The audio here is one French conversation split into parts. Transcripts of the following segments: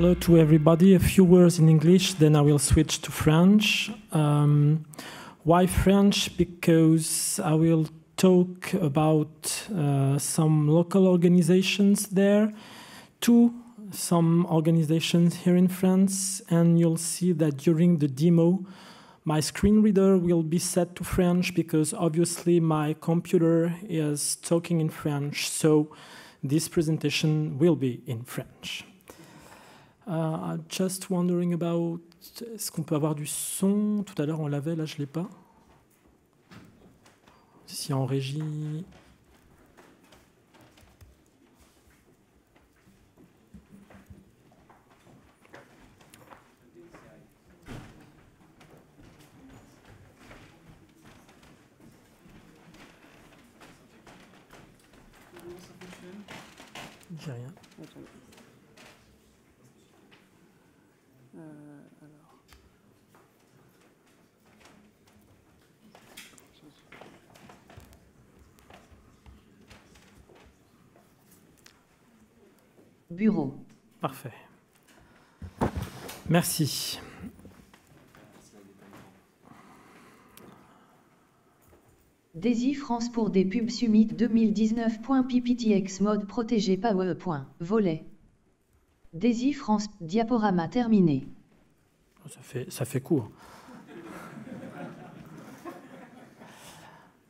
hello to everybody. A few words in English, then I will switch to French. Um, why French? Because I will talk about uh, some local organizations there, two some organizations here in France, and you'll see that during the demo, my screen reader will be set to French because obviously my computer is talking in French, so this presentation will be in French. Uh, I'm just wondering about, est-ce qu'on peut avoir du son? Tout à l'heure on l'avait, là je l'ai pas. Si en régie. J'ai rien. Bureau. Parfait. Merci. Daisy France pour des pubs Summit 2019.pptx mode protégé Power. Volet. Daisy France, diaporama terminé. Ça fait, ça fait court.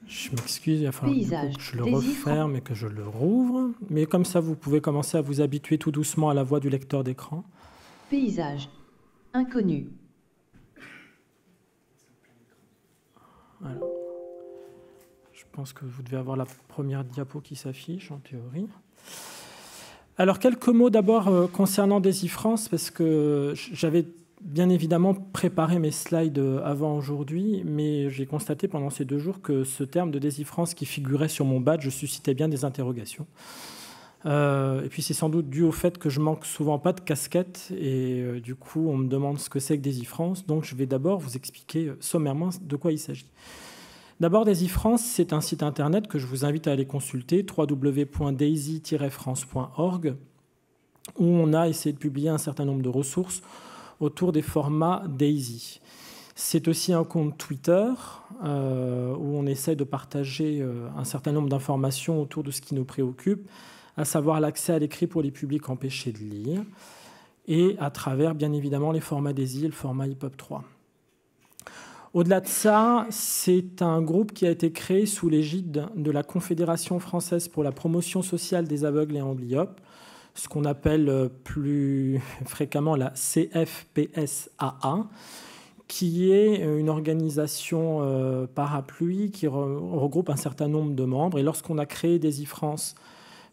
Je m'excuse, il va falloir Paysage. que je le referme et que je le rouvre. Mais comme ça, vous pouvez commencer à vous habituer tout doucement à la voix du lecteur d'écran. Paysage. Inconnu. Alors, je pense que vous devez avoir la première diapo qui s'affiche en théorie. Alors, quelques mots d'abord euh, concernant Daisy France, parce que j'avais bien évidemment préparé mes slides euh, avant aujourd'hui, mais j'ai constaté pendant ces deux jours que ce terme de Daisy France qui figurait sur mon badge suscitait bien des interrogations. Euh, et puis c'est sans doute dû au fait que je manque souvent pas de casquette et du coup on me demande ce que c'est que Daisy France. Donc je vais d'abord vous expliquer sommairement de quoi il s'agit. D'abord, Daisy France, c'est un site internet que je vous invite à aller consulter, www.daisy-france.org, où on a essayé de publier un certain nombre de ressources autour des formats Daisy. C'est aussi un compte Twitter euh, où on essaie de partager euh, un certain nombre d'informations autour de ce qui nous préoccupe, à savoir l'accès à l'écrit pour les publics empêchés de lire, et à travers bien évidemment les formats Daisy et le format HipHop 3. Au-delà de ça, c'est un groupe qui a été créé sous l'égide de la Confédération française pour la promotion sociale des aveugles et amblyopes, ce qu'on appelle plus fréquemment la CFPSAA, qui est une organisation euh, parapluie qui regroupe un certain nombre de membres. Et lorsqu'on a créé Daisy France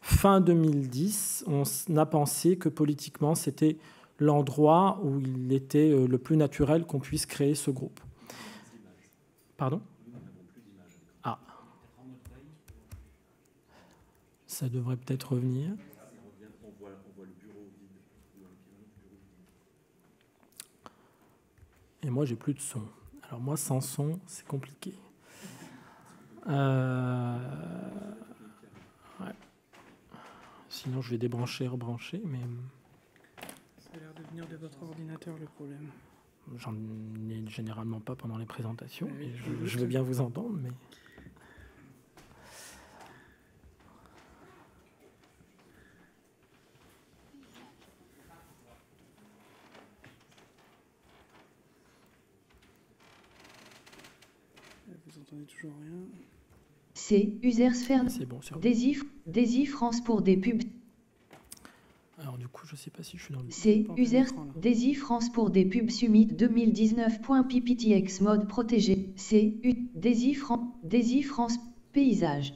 fin 2010, on a pensé que politiquement, c'était l'endroit où il était euh, le plus naturel qu'on puisse créer ce groupe. Pardon Ah. Ça devrait peut-être revenir. Et moi, j'ai plus de son. Alors moi, sans son, c'est compliqué. Euh... Sinon, je vais débrancher, rebrancher, mais Ça a l'air de venir de votre ordinateur le problème. J'en ai généralement pas pendant les présentations. Et je veux bien vous entendre, mais Vous entendez toujours rien c'est bon. c'est Daisy France pour des pubs. Je sais pas si je suis dans le. C. Pas en plein Users. écran, là. Daisy France pour des pubs Summit 2019.pptx mode protégé. C. U. Daisy France. Daisy France. Paysage.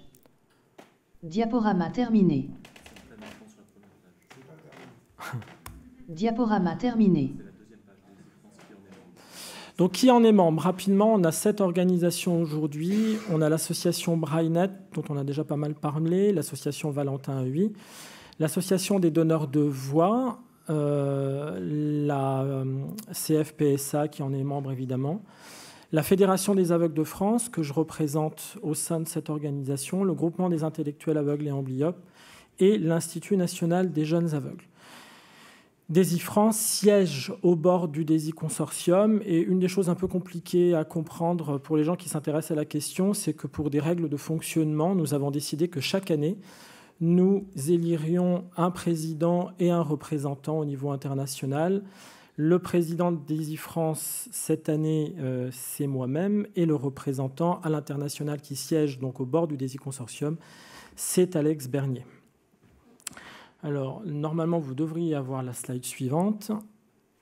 Diaporama terminé. Diaporama terminé. Donc, qui en est membre? Rapidement, on a sept organisations aujourd'hui. On a l'association Braillenet, dont on a déjà pas mal parlé, l'association Valentin UI, l'association des donneurs de voix, euh, la euh, CFPSA, qui en est membre évidemment, la Fédération des aveugles de France, que je représente au sein de cette organisation, le groupement des intellectuels aveugles et amblyopes, et l'Institut national des jeunes aveugles. DESI France siège au bord du DESI Consortium et une des choses un peu compliquées à comprendre pour les gens qui s'intéressent à la question, c'est que pour des règles de fonctionnement, nous avons décidé que chaque année, nous élirions un président et un représentant au niveau international. Le président de France cette année, euh, c'est moi-même, et le représentant à l'international qui siège donc au bord du DESI Consortium, c'est Alex Bernier. Alors, normalement, vous devriez avoir la slide suivante.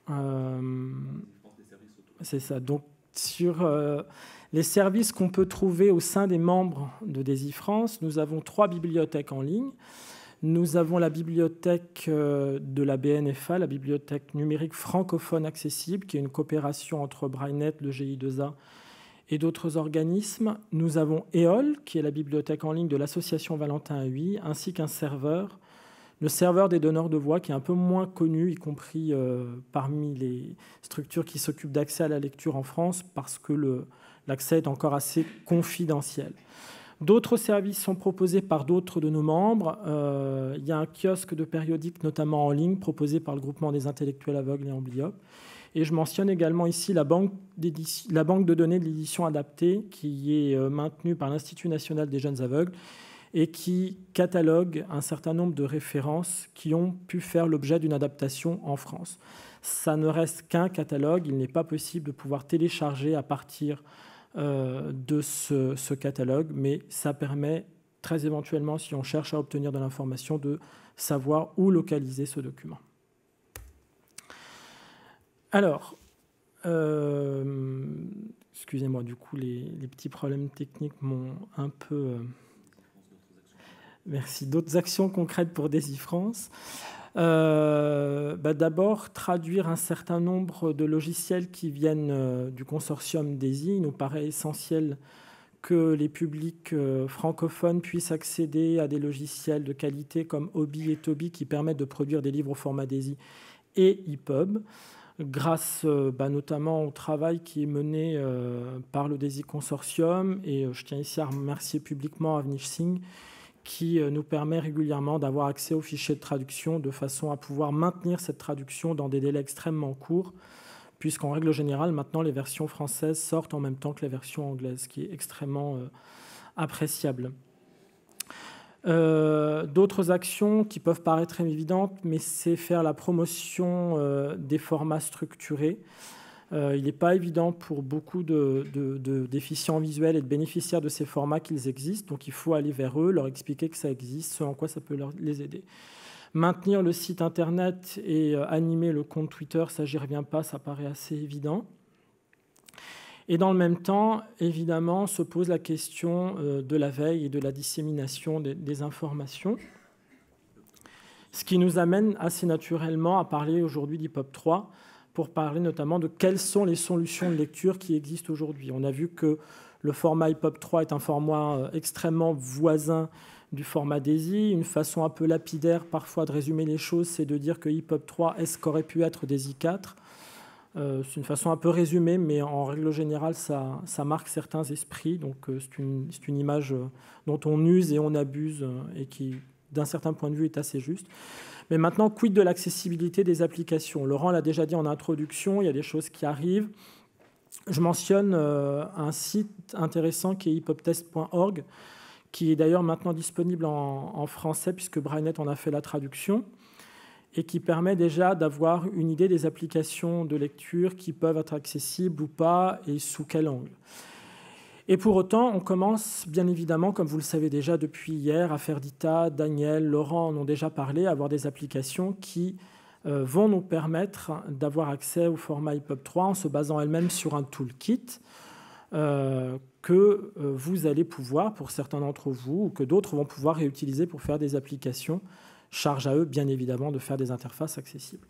Euh, c'est ça. Donc, sur euh, les services qu'on peut trouver au sein des membres de DESI France, nous avons trois bibliothèques en ligne. Nous avons la bibliothèque euh, de la BNFA, la bibliothèque numérique francophone accessible, qui est une coopération entre Brainnet, le GI2A et d'autres organismes. Nous avons EOL, qui est la bibliothèque en ligne de l'association Valentin UI, ainsi qu'un serveur le serveur des donneurs de voix, qui est un peu moins connu, y compris euh, parmi les structures qui s'occupent d'accès à la lecture en France, parce que l'accès est encore assez confidentiel. D'autres services sont proposés par d'autres de nos membres. Euh, il y a un kiosque de périodiques, notamment en ligne, proposé par le groupement des intellectuels aveugles et amblyopes. Et je mentionne également ici la banque, de données de l'édition adaptée, qui est euh, maintenue par l'Institut national des jeunes aveugles et qui catalogue un certain nombre de références qui ont pu faire l'objet d'une adaptation en France. Ça ne reste qu'un catalogue, il n'est pas possible de pouvoir télécharger à partir euh, de ce, catalogue, mais ça permet très éventuellement, si on cherche à obtenir de l'information, de savoir où localiser ce document. Alors, euh, excusez-moi, du coup, les, petits problèmes techniques m'ont un peu... Merci. D'autres actions concrètes pour DESI France euh, bah, D'abord, traduire un certain nombre de logiciels qui viennent euh, du consortium DESI. Il nous paraît essentiel que les publics euh, francophones puissent accéder à des logiciels de qualité comme Obi et Toby qui permettent de produire des livres au format DESI et EPUB grâce bah, notamment au travail qui est mené par le DESI Consortium. Et je tiens ici à remercier publiquement Avnish Singh qui euh, nous permet régulièrement d'avoir accès aux fichiers de traduction de façon à pouvoir maintenir cette traduction dans des délais extrêmement courts, puisqu'en règle générale, maintenant, les versions françaises sortent en même temps que les versions anglaises, ce qui est extrêmement euh, appréciable. Euh, d'autres actions qui peuvent paraître évidentes, mais c'est faire la promotion des formats structurés. Euh, il n'est pas évident pour beaucoup de, déficients visuels et de bénéficiaires de ces formats qu'ils existent, donc il faut aller vers eux, leur expliquer que ça existe, ce en quoi ça peut les aider. Maintenir le site internet et euh, animer le compte Twitter, ça j'y reviens pas, ça paraît assez évident. Et dans le même temps, évidemment, se pose la question euh, de la veille et de la dissémination des, informations. Ce qui nous amène assez naturellement à parler aujourd'hui d'HIPOP 3, pour parler notamment de quelles sont les solutions de lecture qui existent aujourd'hui. On a vu que le format EPUB 3 est un format euh, extrêmement voisin du format DAISY. Une façon un peu lapidaire parfois de résumer les choses, c'est de dire que EPUB 3 est ce qu'aurait pu être DAISY 4. Euh, c'est une façon un peu résumée, mais en règle générale, ça, marque certains esprits. Donc euh, c'est une, image dont on use et on abuse et qui, d'un certain point de vue, est assez juste. Mais maintenant, quid de l'accessibilité des applications? Laurent l'a déjà dit en introduction, il y a des choses qui arrivent. Je mentionne euh, un site intéressant qui est hiphoptest.org, qui est d'ailleurs maintenant disponible en, français puisque Brainet en a fait la traduction et qui permet déjà d'avoir une idée des applications de lecture qui peuvent être accessibles ou pas et sous quel angle. Et pour autant, on commence bien évidemment, comme vous le savez déjà depuis hier, Aferdita, Daniel, Laurent en ont déjà parlé, à avoir des applications qui euh, vont nous permettre d'avoir accès au format EPUB 3 en se basant elles-mêmes sur un toolkit euh, que euh, vous allez pouvoir, pour certains d'entre vous, ou que d'autres vont pouvoir réutiliser pour faire des applications. Charge à eux, bien évidemment, de faire des interfaces accessibles.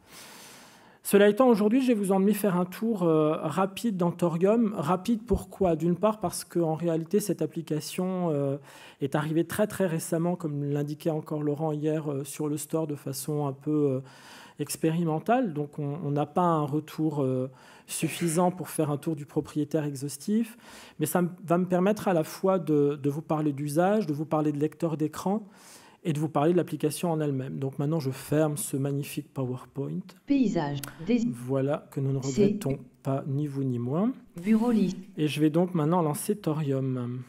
Cela étant, aujourd'hui, je vais vous emmener faire un tour euh, rapide dans Thorium. Rapide pourquoi? D'une part parce qu'en réalité, cette application euh, est arrivée très très récemment, comme l'indiquait encore Laurent hier, euh, sur le store de façon un peu expérimentale. Donc on n'a pas un retour suffisant pour faire un tour du propriétaire exhaustif. Mais ça va me permettre à la fois de, de vous parler d'usage, de vous parler de lecteur d'écran et de vous parler de l'application en elle-même. Donc maintenant, je ferme ce magnifique PowerPoint. Paysage. Des... Voilà, que nous ne regrettons pas, ni vous ni moi. Bureau liste. Et je vais donc maintenant lancer Thorium.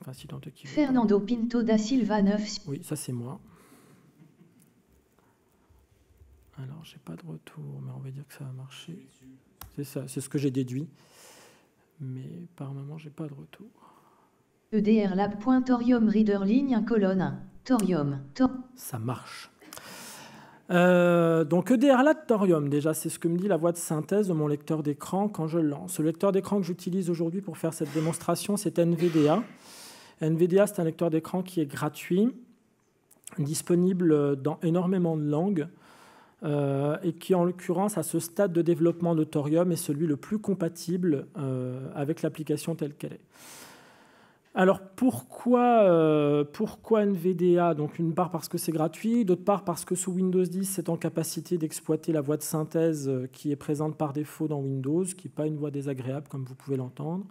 Enfin, si tant veut. Fernando Pinto da Silva 9. Oui, ça c'est moi. Alors, j'ai pas de retour, mais on va dire que ça va marcher. C'est ça, c'est ce que j'ai déduit. Mais par moment, j'ai pas de retour. EDR Lab.Thorium Reader ligne 1 colonne 1. Thorium. Thor- Ça marche. Euh, donc EDR Lab Thorium, déjà, c'est ce que me dit la voix de synthèse de mon lecteur d'écran quand je lance. Le lecteur d'écran que j'utilise aujourd'hui pour faire cette démonstration, c'est NVDA. NVDA, c'est un lecteur d'écran qui est gratuit, disponible dans énormément de langues, euh, et qui, en l'occurrence, à ce stade de développement de Thorium, est celui le plus compatible euh, avec l'application telle qu'elle est. Alors pourquoi, euh, pourquoi NVDA Donc une part parce que c'est gratuit, d'autre part parce que sous Windows 10, c'est en capacité d'exploiter la voix de synthèse euh, qui est présente par défaut dans Windows, qui n'est pas une voix désagréable comme vous pouvez l'entendre.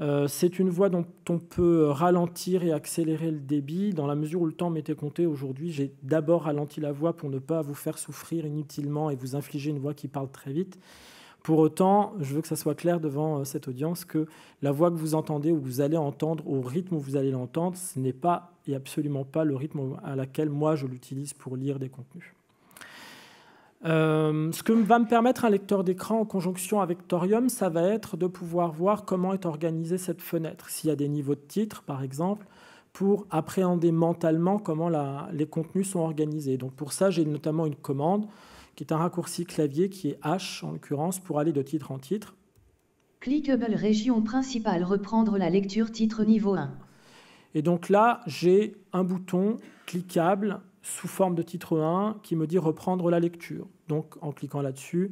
Euh, c'est une voix dont on peut ralentir et accélérer le débit dans la mesure où le temps m'était compté aujourd'hui. J'ai d'abord ralenti la voix pour ne pas vous faire souffrir inutilement et vous infliger une voix qui parle très vite. Pour autant, je veux que ça soit clair devant euh, cette audience que la voix que vous entendez ou que vous allez entendre au rythme où vous allez l'entendre, ce n'est pas et absolument pas le rythme à laquelle moi je l'utilise pour lire des contenus. Euh, ce que va me permettre un lecteur d'écran en conjonction avec Thorium, ça va être de pouvoir voir comment est organisée cette fenêtre. S'il y a des niveaux de titres, par exemple, pour appréhender mentalement comment les contenus sont organisés. Donc pour ça, j'ai notamment une commande qui est un raccourci clavier qui est H en l'occurrence pour aller de titre en titre. Clickable région principale reprendre la lecture titre niveau 1. Et donc là, j'ai un bouton cliquable sous forme de titre 1 qui me dit reprendre la lecture. Donc en cliquant là-dessus,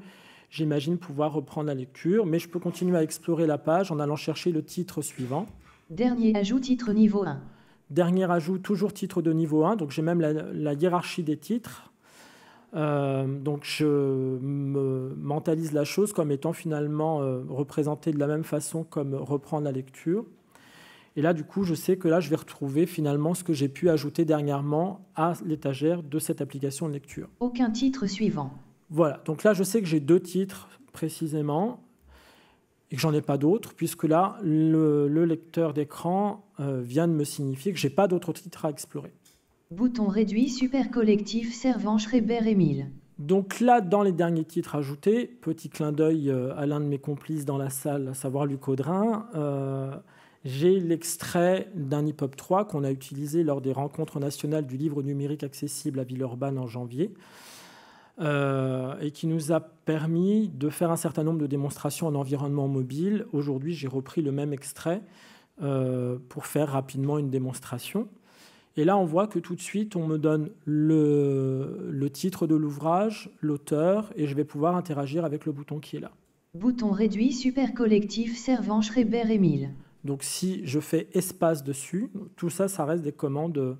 j'imagine pouvoir reprendre la lecture, mais je peux continuer à explorer la page en allant chercher le titre suivant. Dernier ajout titre niveau 1. Dernier ajout, toujours titre de niveau 1, donc j'ai même la, la hiérarchie des titres. Euh, donc je me mentalise la chose comme étant finalement euh, représentée de la même façon comme reprendre la lecture. Et là, du coup, je sais que là, je vais retrouver finalement ce que j'ai pu ajouter dernièrement à l'étagère de cette application de lecture. Aucun titre suivant. Voilà, donc là, je sais que j'ai deux titres précisément et que j'en ai pas d'autres, puisque là, le, le lecteur d'écran euh, vient de me signifier que j'ai pas d'autres titres à explorer. Bouton réduit super collectif servant Schreiber Émile. Donc là, dans les derniers titres ajoutés, petit clin d'œil euh, à l'un de mes complices dans la salle, à savoir Luc Audrin, euh, j'ai l'extrait d'un hip-hop 3 qu'on a utilisé lors des rencontres nationales du livre numérique accessible à Villeurbanne en janvier, euh, et qui nous a permis de faire un certain nombre de démonstrations en environnement mobile. Aujourd'hui, j'ai repris le même extrait pour faire rapidement une démonstration. Et là, on voit que tout de suite, on me donne le, le titre de l'ouvrage, l'auteur, et je vais pouvoir interagir avec le bouton qui est là. Bouton réduit super collectif servant Schreiber Émile. Donc si je fais espace dessus, tout ça, ça reste des commandes euh,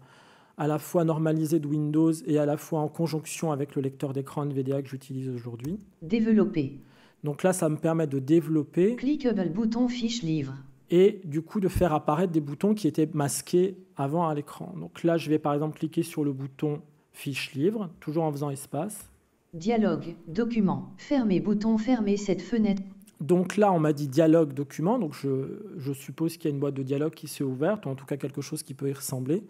à la fois normalisées de Windows et à la fois en conjonction avec le lecteur d'écran NVDA que j'utilise aujourd'hui. Développer. Donc là, ça me permet de développer Clickable bouton fiche livre. Et du coup de faire apparaître des boutons qui étaient masqués avant à l'écran. Donc là, je vais par exemple cliquer sur le bouton fiche livre, toujours en faisant espace. Dialogue. Document. Fermer bouton fermer cette fenêtre. Donc là, on m'a dit dialogue document, donc je, je suppose qu'il y a une boîte de dialogue qui s'est ouverte, ou en tout cas quelque chose qui peut y ressembler,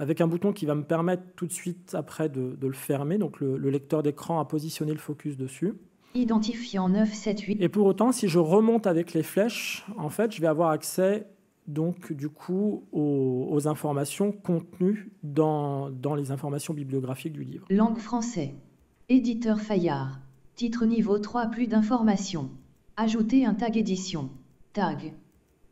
avec un bouton qui va me permettre tout de suite après de, de le fermer. Donc le, le lecteur d'écran a positionné le focus dessus. Identifiant 978. Et pour autant, si je remonte avec les flèches, en fait, je vais avoir accès donc du coup aux, aux informations contenues dans, dans les informations bibliographiques du livre. Langue français. Éditeur Fayard. Titre niveau 3 plus d'informations. Ajouter un tag édition. Tag.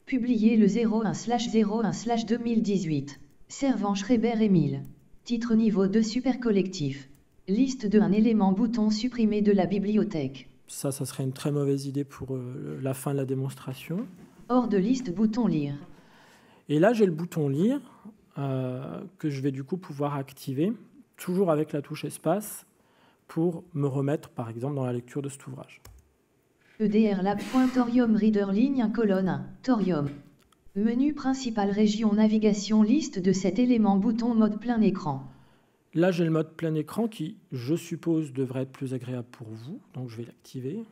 Publié le 01 01 2018. Servant Schreiber Émile. Titre niveau 2 super collectif. Liste de un élément bouton supprimé de la bibliothèque. Ça, ça serait une très mauvaise idée pour euh, la fin de la démonstration. Hors de liste bouton lire. Et là, j'ai le bouton lire euh, que je vais du coup pouvoir activer, toujours avec la touche espace, pour me remettre par exemple dans la lecture de cet ouvrage. Thorium Reader ligne 1 colonne 1. Thorium. Menu principal région navigation liste de cet élément bouton mode plein écran. Là, j'ai le mode plein écran qui, je suppose, devrait être plus agréable pour vous. Donc, je vais l'activer.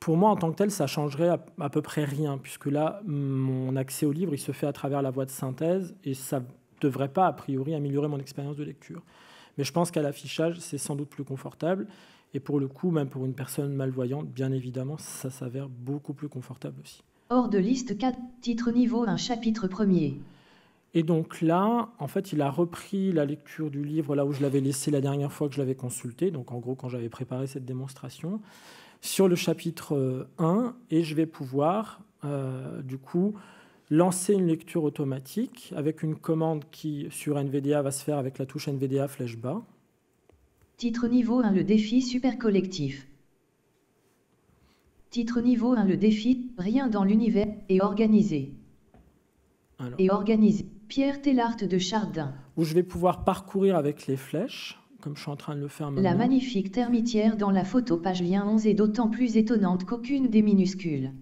Pour moi, en tant que tel, ça changerait à, peu près rien, puisque là, mon accès au livre, il se fait à travers la voie de synthèse, et ça ne devrait pas, a priori, améliorer mon expérience de lecture. Mais je pense qu'à l'affichage, c'est sans doute plus confortable. Et pour le coup, même pour une personne malvoyante, bien évidemment, ça s'avère beaucoup plus confortable aussi. Hors de liste 4, titre niveau 1, chapitre 1er. Et donc là, en fait, il a repris la lecture du livre là où je l'avais laissé la dernière fois que je l'avais consulté, donc en gros quand j'avais préparé cette démonstration, sur le chapitre 1, et je vais pouvoir, euh, du coup, lancer une lecture automatique avec une commande qui, sur NVDA, va se faire avec la touche NVDA flèche bas. Titre niveau 1, le défi super collectif. Titre niveau 1, le défi, rien dans l'univers, est organisé. Et organisé. Pierre Tellart de Chardin. Où je vais pouvoir parcourir avec les flèches, comme je suis en train de le faire maintenant. La magnifique termitière dans la photo page lien 11 est d'autant plus étonnante qu'aucune des minuscules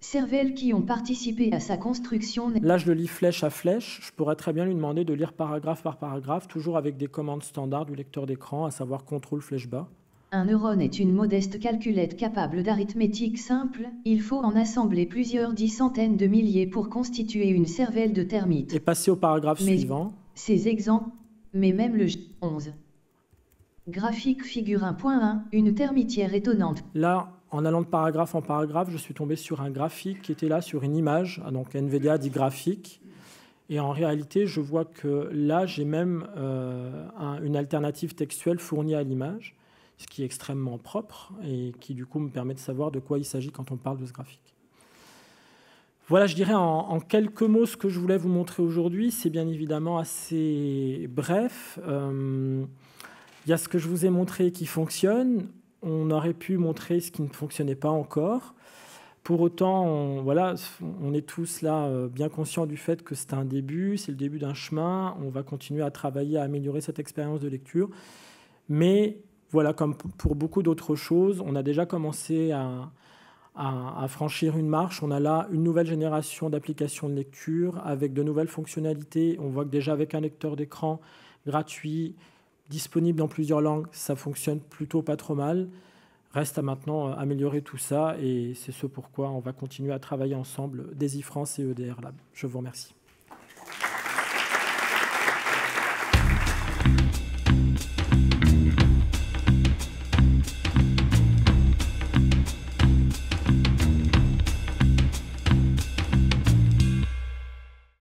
cervelles qui ont participé à sa construction. Là, je le lis flèche à flèche. Je pourrais très bien lui demander de lire paragraphe par paragraphe, toujours avec des commandes standards du lecteur d'écran, à savoir contrôle flèche bas. Un neurone est une modeste calculette capable d'arithmétique simple, il faut en assembler plusieurs dix centaines de milliers pour constituer une cervelle de termite. Et passer au paragraphe suivant. Ces exemples, mais même le 11. Graphique figure 1.1, une termitière étonnante. Là, en allant de paragraphe en paragraphe, je suis tombé sur un graphique qui était là sur une image, ah, donc NVDA dit graphique. Et en réalité, je vois que là, j'ai même euh, une alternative textuelle fournie à l'image ce qui est extrêmement propre et qui du coup me permet de savoir de quoi il s'agit quand on parle de ce graphique. Voilà, je dirais en, quelques mots ce que je voulais vous montrer aujourd'hui. C'est bien évidemment assez bref. Euh, il y a ce que je vous ai montré qui fonctionne. On aurait pu montrer ce qui ne fonctionnait pas encore. Pour autant, on, voilà, on est tous là euh, bien conscients du fait que c'est un début, c'est le début d'un chemin. On va continuer à travailler à améliorer cette expérience de lecture. Mais voilà, comme pour beaucoup d'autres choses, on a déjà commencé à, franchir une marche. On a là une nouvelle génération d'applications de lecture avec de nouvelles fonctionnalités. On voit que déjà avec un lecteur d'écran gratuit, disponible dans plusieurs langues, ça fonctionne plutôt pas trop mal. Reste à maintenant euh, améliorer tout ça et c'est ce pourquoi on va continuer à travailler ensemble, DESI France et EDR Lab. Je vous remercie.